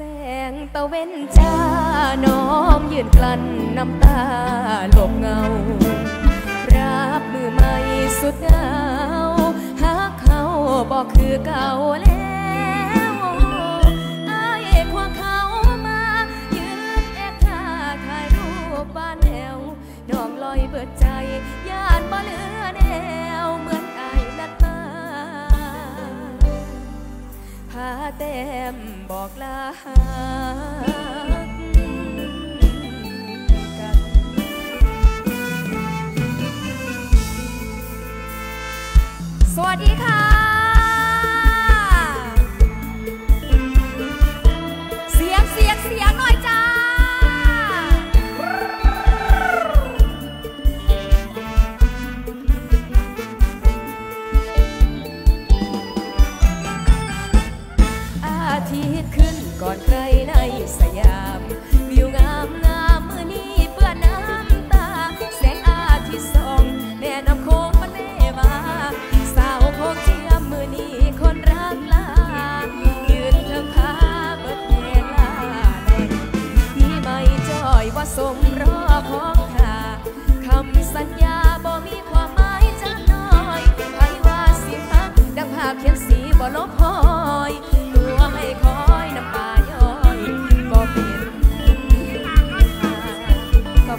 แสงตะเวนจ้าน้อมยืนกลั้นน้ำตาหลบเงา รับมือไม่สุดเหงาหากเขาบอกคือเก่าแล้วอายควงเขามายืนแอบท่าถ่ายรูปบ้านแนวน้องลอยเบิดใจยานบ่เหลือแนวาแต้มบอกลาสวัสดีค่ะ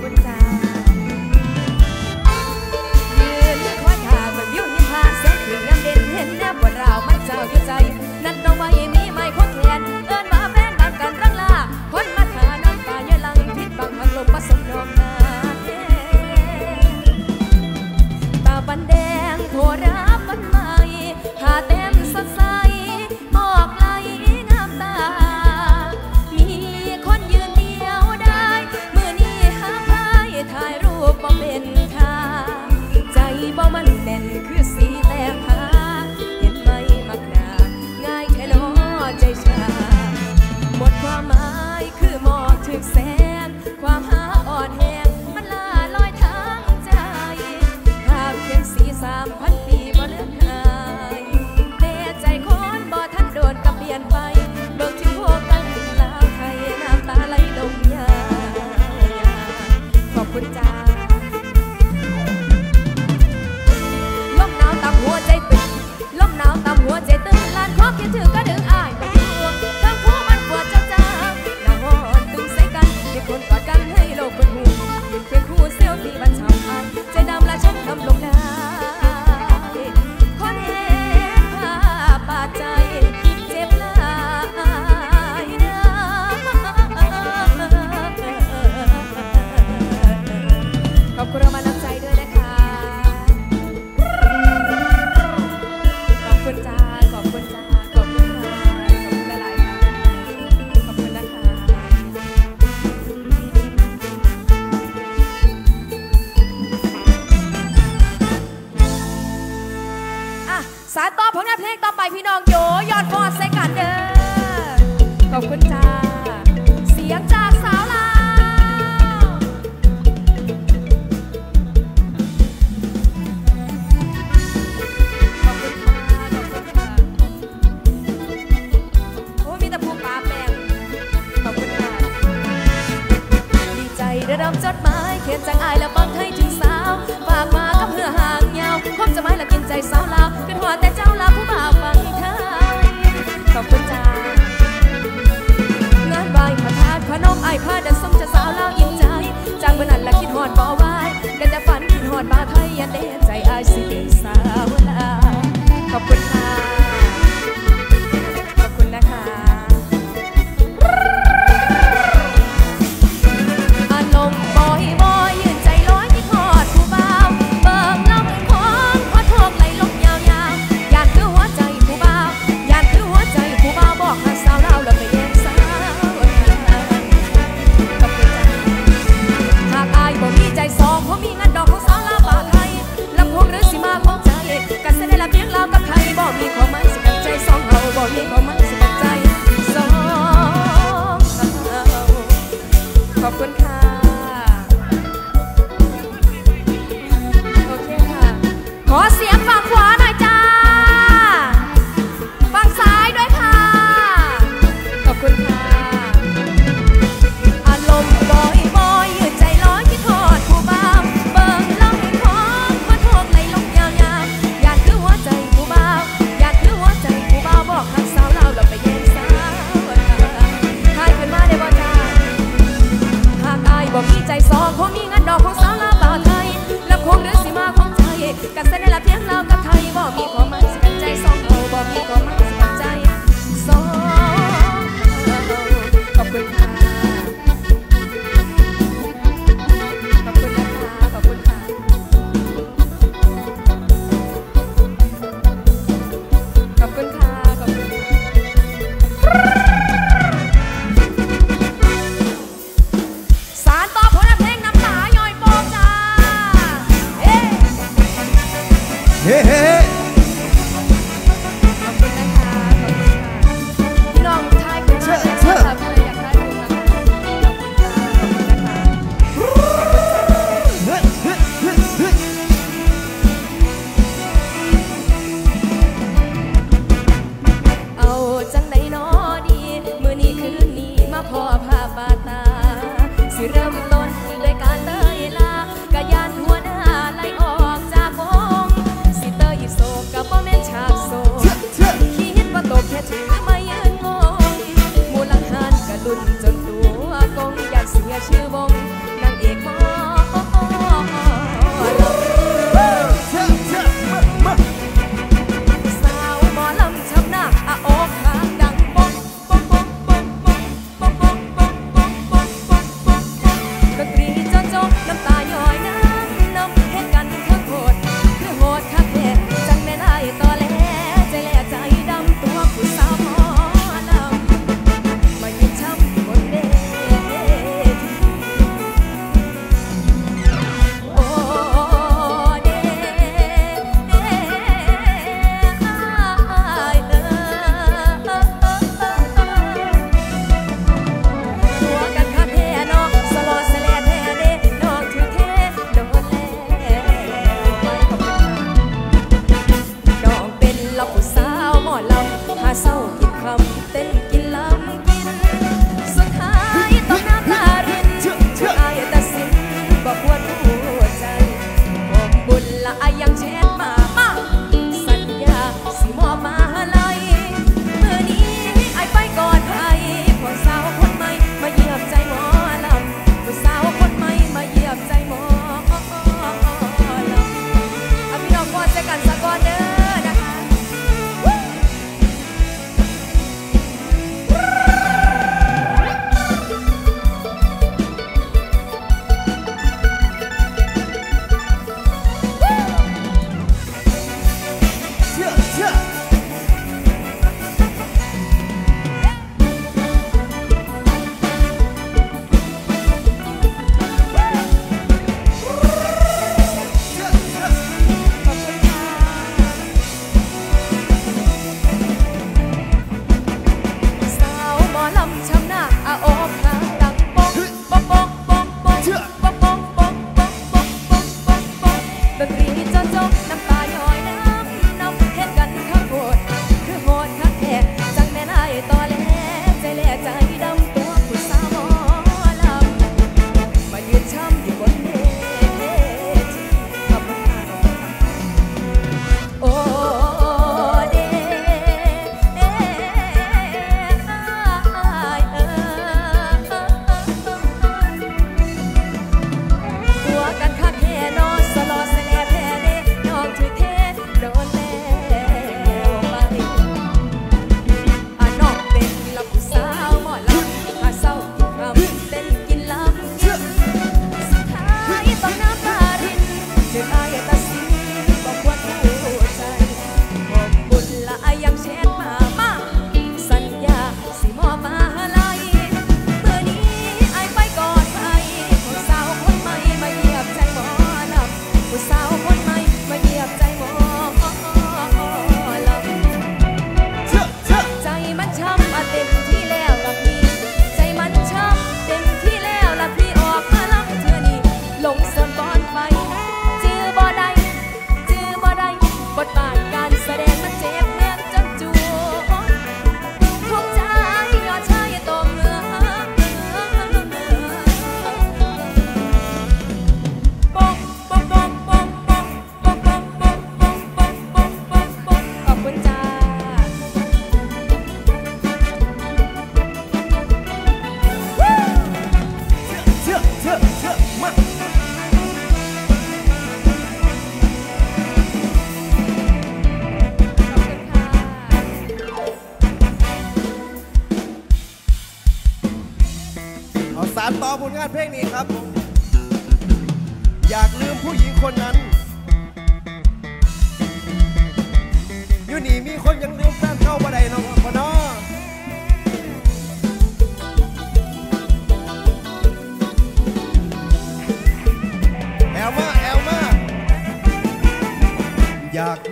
คุณจ้า่ะ สารต่อผลงานเพลงต่อไปพี่น้องโยยอดฟอดใส่กันเด้อขอบคุณจ้า เสียงจากสาวลางขอบคุณค่ะขอบคุณค่ะโอ้มีแต่ผู้ป่าเปิงขอบคุณค่ะดับจดหมายเขียนจากอายแล้วบังให้ถึงสาว ฝากมากับเพื่อห่างยาวคบจะไม่ละ ใจสาวลาวเป็นหัวแต่เจ้าลาผู้บ่าวฟังเธอขอบคุณจ้างานวายพระธาตุพนมไอพาดันสมจะสาวลาวอิ่มใจจางเมื่อนั้นละคิดหอดบ่วายกันจะฝันคิดหอดบ่าไทยยันเดใจอาสิ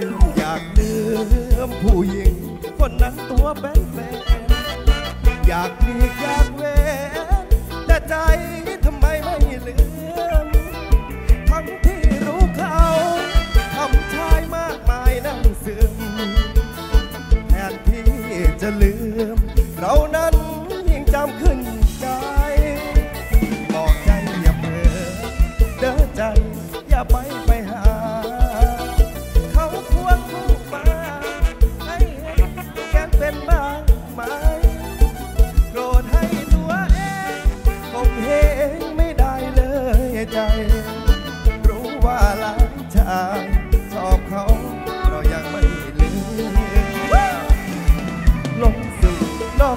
ลืมอยากลืมผู้หญิง คนนั้นตัวแบนแบนอยากหลีกอยากเว้แต่ใจทำไมไม่ลืมทั้งที่รู้เขาทำชายมากมายนั่งซึมแทนที่จะลืม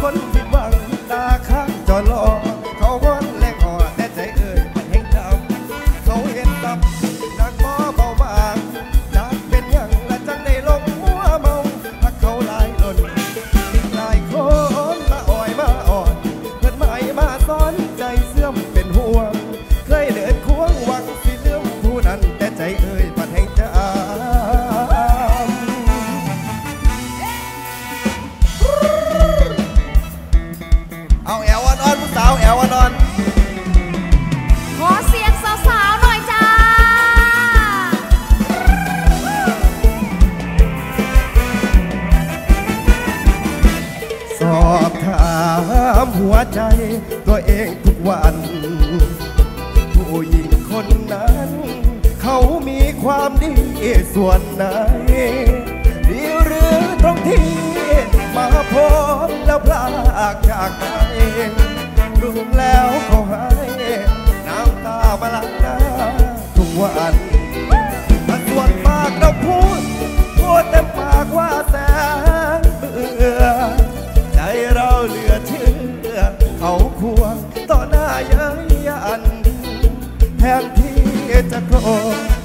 con ดีส่วนไหนดีหรือตรงที่มาพบแล้วพลากจากใครรุมแล้วเขาให้น้ำตามาลังหน้าทุกวันมันส่วนมากเราพูด พูดแต่มปากว่าแสนเบื่อ ใจเราเหลือเชื่อ เขาควงต่อหน้าย้ยอัน แทนที่จะโกรธ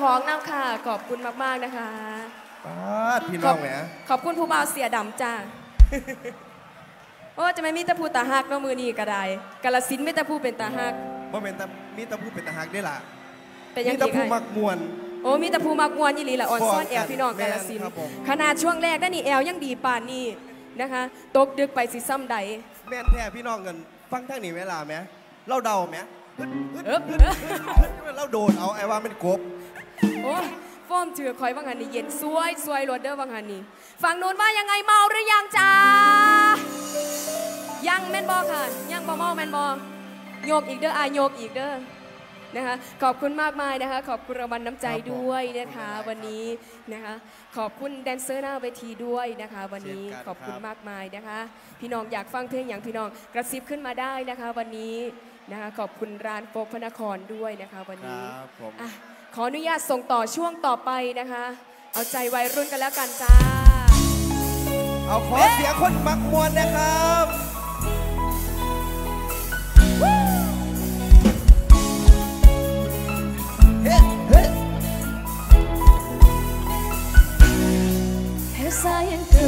ของน้ำค่ะ ขอบคุณมากๆนะคะปาดพี่น้องแหมขอบคุณผู้บ่าวเสียดำจ้า โอ้จะไม่มีแต่ผู้ตาหักเน้องมือนี่ก็ได้กาลสินธุ์ไม่แต่ผู้เป็นตาหักบ่เป็นแต่มีแต่ผู้เป็นทหารได้ล่ะเป็นยังมีแต่ไงผู้มักมวน โอ้มีแต่ผู้มักมวนยี่หลีละอ่อนซ่อนแอลพี่น้องแม่กานลสินธุ์ครับผม ขนาดช่วงแรกนั่นนี่แอลยังดีป่านนี่นะคะ ตกดึกไปสิซ้ำใด แม่นแท้พี่น้องกันฟังทางนี้เวลาไหมเราเดาไหมฮึดฮึดเอิบฮึดฮึดฮึดเราโดนเอาไอ้ว่าเป็นกบ โอ้ยฟอมถือคอยว่างหันนี่เย็นสวยสวยรถเด้อว่างหันนี่ฝั่งนู้นว่ายังไงเมาหรือยังจ้ายังแม่นบอค่ะ ยังบอเมาแม่นบอโยกอีกเด้ออายโยกอีกเด้อนะคะขอบคุณมากมายนะคะ ขอบคุณรางวัลน้ำใจด้วยนะคะ วันนี้นะคะ ขอบคุณแดนเซอร์หน้าเวทีด้วยนะคะ วันนี้ขอบคุณมากมายนะคะ พี่น้องอยากฟังเพลงอย่างพี่น้องกระซิบขึ้นมาได้นะคะ วันนี้นะคะขอบคุณร้านโฟกพระนครด้วยนะคะ วันนี้ครับผมอะ ขออนุญาตส่งต่อช่วงต่อไปนะคะ เอาใจวัยรุ่นกันแล้วกันจ้า เอาขอเสียงคนมักมวนนะครับเฮ้เฮ้ Heo sayangku,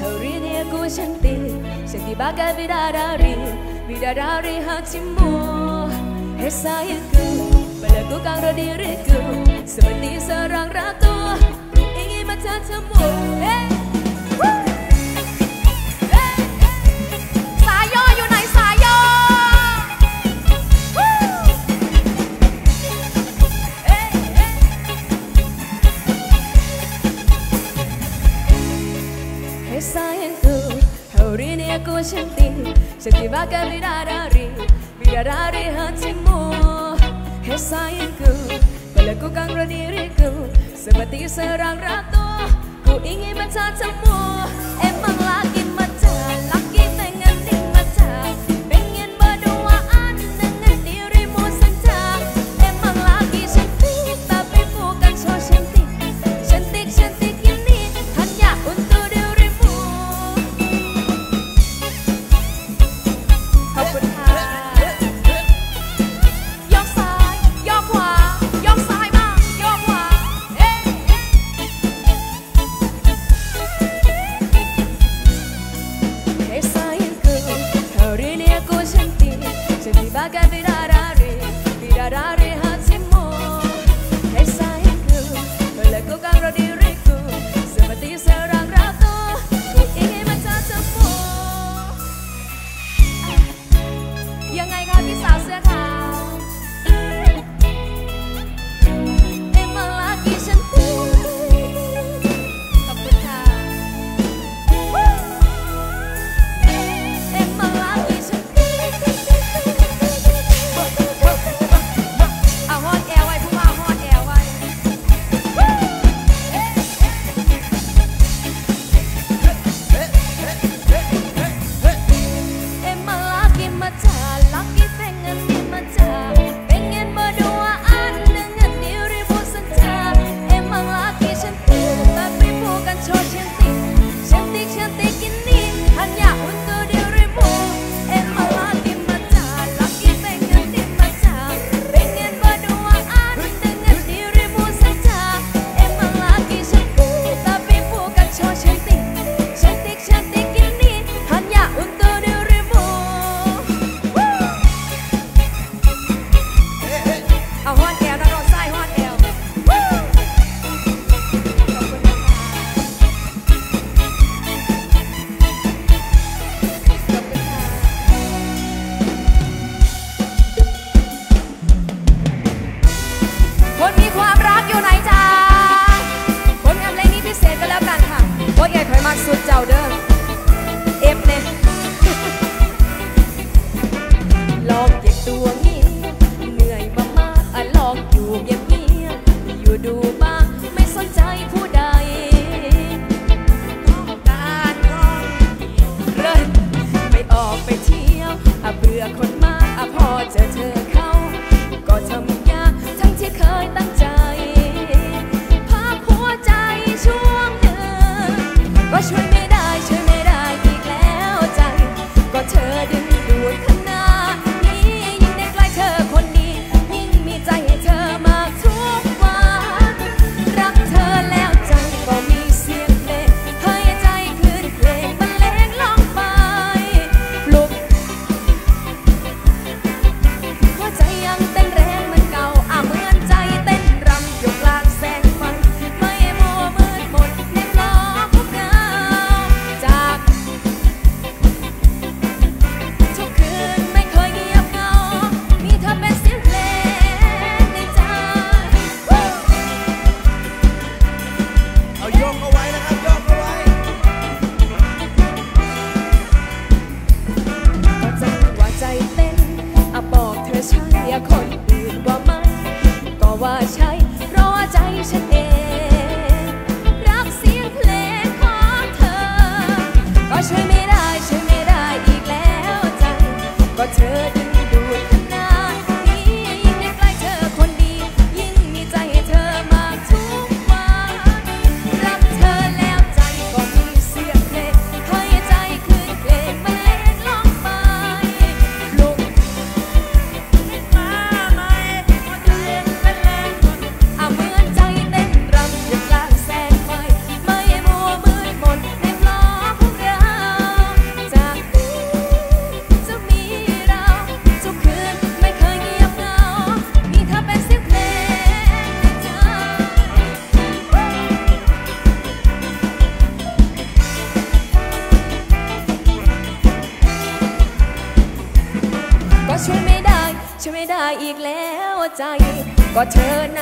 hari ini aku cantik Cantik bagai bidadari Bidadari hatimu Hei sayangku, melakukan roh diriku Seperti seorang ratu ingin bertemu Hey! diserang ratu Ku ingin mencacatmu time. เธอหน้า